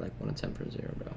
Like one attempt for zero, bro.